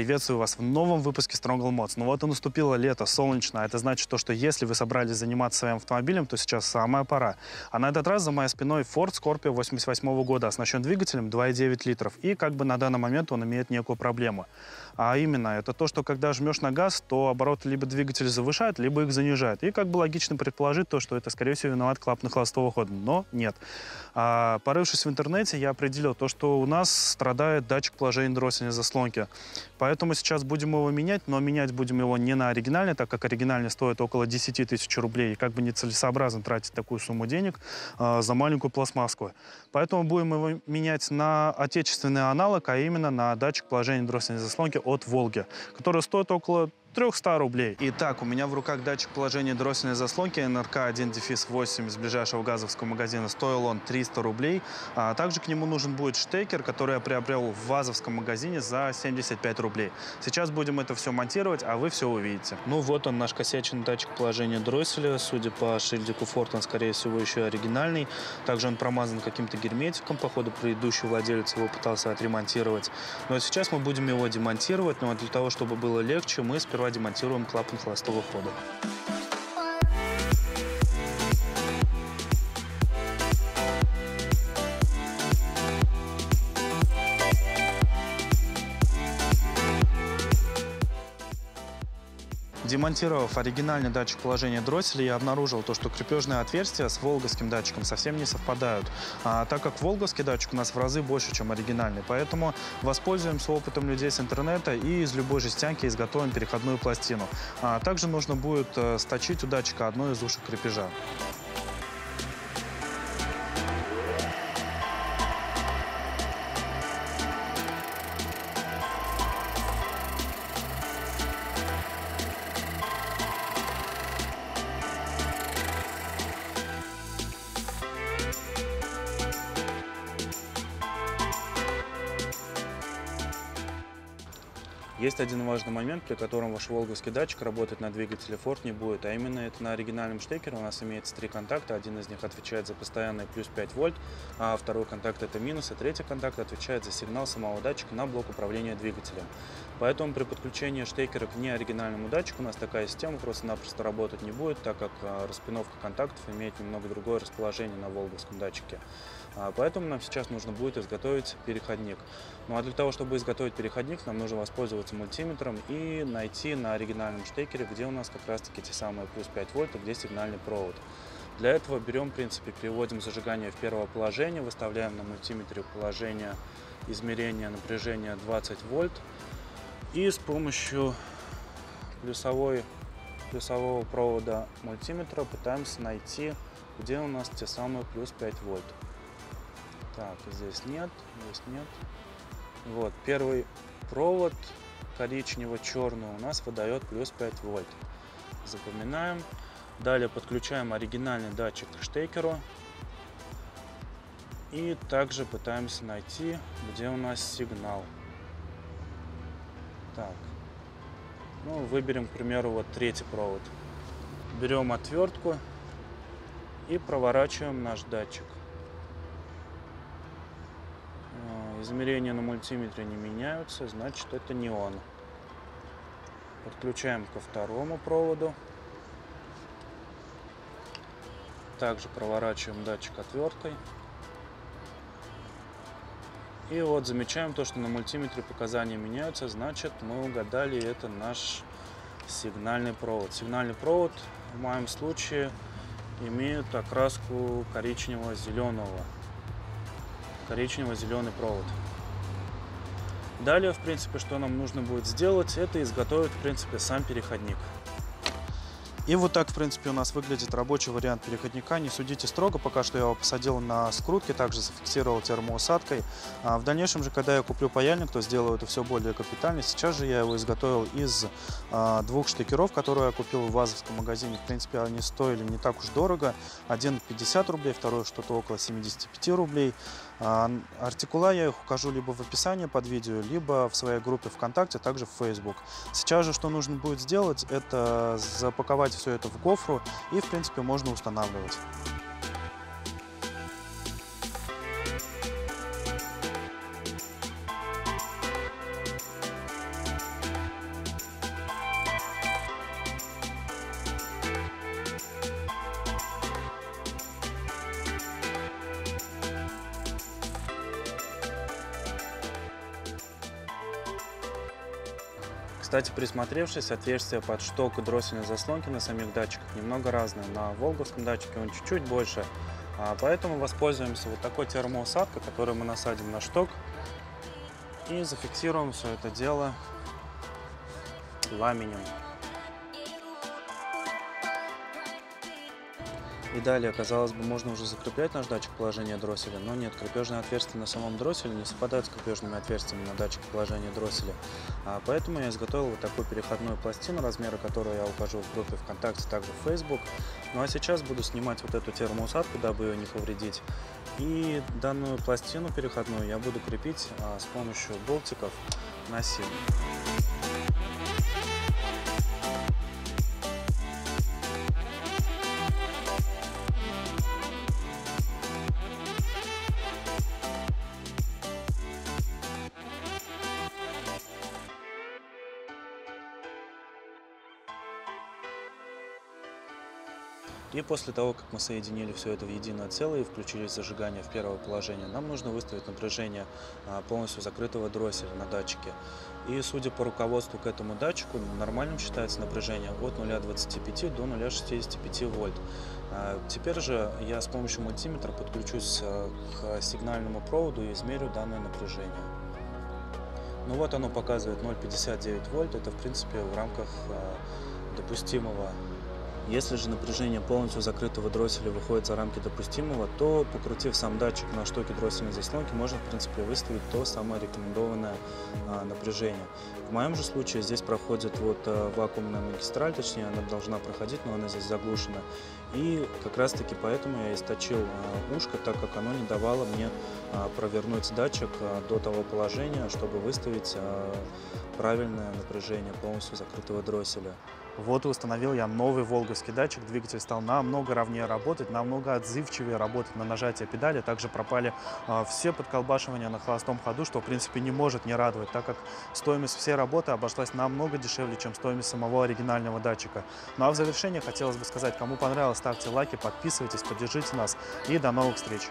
Приветствую вас в новом выпуске Stronghold Mods. Ну вот и наступило лето, солнечно. Это значит то, что если вы собрались заниматься своим автомобилем, то сейчас самая пора. А на этот раз за моей спиной Ford Scorpio 88 года, оснащен двигателем 2,9 литров. И как бы на данный момент он имеет некую проблему. А именно, это то, что когда жмешь на газ, то обороты либо двигатель завышает, либо их занижает. И как бы логично предположить то, что это, скорее всего, виноват клапан холостого хода. Но нет. А, порывшись в интернете, я определил то, что у нас страдает датчик положения дроссельной заслонки. Поэтому сейчас будем его менять, но менять будем его не на оригинальный, так как оригинальный стоит около 10 тысяч рублей. И как бы нецелесообразно тратить такую сумму денег а, за маленькую пластмасску. Поэтому будем его менять на отечественный аналог, а именно на датчик положения дроссельной заслонки от «Волги», который стоит около 300 рублей. Итак, у меня в руках датчик положения дроссельной заслонки НРК 1-8 из ближайшего газовского магазина. Стоил он 300 рублей. А также к нему нужен будет штекер, который я приобрел в вазовском магазине за 75 рублей. Сейчас будем это все монтировать, а вы все увидите. Ну вот он, наш косячный датчик положения дросселя. Судя по шильдику Ford, он, скорее всего, еще оригинальный. Также он промазан каким-то герметиком. Походу, предыдущий владелец его пытался отремонтировать. Но сейчас мы будем его демонтировать. Но для того, чтобы было легче, мы сперва сперва демонтируем клапан холостого хода. Демонтировав оригинальный датчик положения дросселя, я обнаружил то, что крепежные отверстия с волговским датчиком совсем не совпадают, а, так как волговский датчик у нас в разы больше, чем оригинальный. Поэтому воспользуемся опытом людей с интернета и из любой жестянки изготовим переходную пластину. А, также нужно будет э, сточить у датчика одно из ушек крепежа. Есть один важный момент, при котором ваш волговский датчик работать на двигателе Ford не будет, а именно это на оригинальном штекере у нас имеется три контакта, один из них отвечает за постоянный плюс 5 вольт, а второй контакт это минус, и третий контакт отвечает за сигнал самого датчика на блок управления двигателем. Поэтому при подключении штекера к неоригинальному датчику у нас такая система просто-напросто работать не будет, так как а, распиновка контактов имеет немного другое расположение на волговском датчике. А, поэтому нам сейчас нужно будет изготовить переходник. Ну а для того, чтобы изготовить переходник, нам нужно воспользоваться мультиметром и найти на оригинальном штекере, где у нас как раз таки те самые плюс 5 вольт, где сигнальный провод. Для этого берем, в принципе, переводим зажигание в первое положение, выставляем на мультиметре положение измерения напряжения 20 вольт, и с помощью плюсовой, плюсового провода мультиметра пытаемся найти, где у нас те самые плюс 5 вольт. Так, здесь нет, здесь нет. Вот, первый провод коричнево-черный у нас выдает плюс 5 вольт. Запоминаем. Далее подключаем оригинальный датчик к штекеру. И также пытаемся найти, где у нас сигнал. Так. Ну, выберем, к примеру, вот третий провод. Берем отвертку и проворачиваем наш датчик. А, измерения на мультиметре не меняются, значит это не он. Подключаем ко второму проводу. Также проворачиваем датчик отверткой. И вот замечаем то, что на мультиметре показания меняются, значит мы угадали, это наш сигнальный провод. Сигнальный провод в моем случае имеет окраску коричнево-зеленого. Коричнево-зеленый провод. Далее, в принципе, что нам нужно будет сделать, это изготовить, в принципе, сам переходник. И вот так, в принципе, у нас выглядит рабочий вариант переходника. Не судите строго, пока что я его посадил на скрутки, также зафиксировал термоусадкой. А в дальнейшем же, когда я куплю паяльник, то сделаю это все более капитально. Сейчас же я его изготовил из а, двух штекеров, которые я купил в вазовском магазине. В принципе, они стоили не так уж дорого. Один 50 рублей, второй что-то около 75 рублей. А, артикула я их укажу либо в описании под видео, либо в своей группе ВКонтакте, также в Facebook. Сейчас же что нужно будет сделать, это запаковать все это в гофру и, в принципе, можно устанавливать. Кстати, присмотревшись, отверстие под шток и дроссельной заслонки на самих датчиках немного разное. На волговском датчике он чуть-чуть больше, а, поэтому воспользуемся вот такой термоусадкой, которую мы насадим на шток и зафиксируем все это дело ламинем. И далее, казалось бы, можно уже закреплять наш датчик положения дросселя, но нет, крепежные отверстия на самом дросселе не совпадают с крепежными отверстиями на датчике положения дросселя. А поэтому я изготовил вот такую переходную пластину, размеры которой я укажу в группе ВКонтакте, также в Facebook. Ну а сейчас буду снимать вот эту термоусадку, дабы ее не повредить. И данную пластину переходную я буду крепить а, с помощью болтиков на силу. И после того, как мы соединили все это в единое целое и включили зажигание в первое положение, нам нужно выставить напряжение а, полностью закрытого дросселя на датчике. И судя по руководству к этому датчику, нормальным считается напряжение от 0,25 до 0,65 вольт. А, теперь же я с помощью мультиметра подключусь а, к сигнальному проводу и измерю данное напряжение. Ну вот оно показывает 0,59 вольт, это в принципе в рамках допустимого если же напряжение полностью закрытого дросселя выходит за рамки допустимого, то, покрутив сам датчик на штоке дроссельной заслонки, можно, в принципе, выставить то самое рекомендованное а, напряжение. В моем же случае здесь проходит вот а, вакуумная магистраль, точнее, она должна проходить, но она здесь заглушена. И как раз-таки поэтому я источил а, ушко, так как оно не давало мне а, провернуть датчик а, до того положения, чтобы выставить а, правильное напряжение полностью закрытого дросселя. Вот установил я новый волговский датчик. Двигатель стал намного ровнее работать, намного отзывчивее работать на нажатие педали. Также пропали э, все подколбашивания на холостом ходу, что в принципе не может не радовать, так как стоимость всей работы обошлась намного дешевле, чем стоимость самого оригинального датчика. Ну а в завершение хотелось бы сказать, кому понравилось, ставьте лайки, подписывайтесь, поддержите нас и до новых встреч!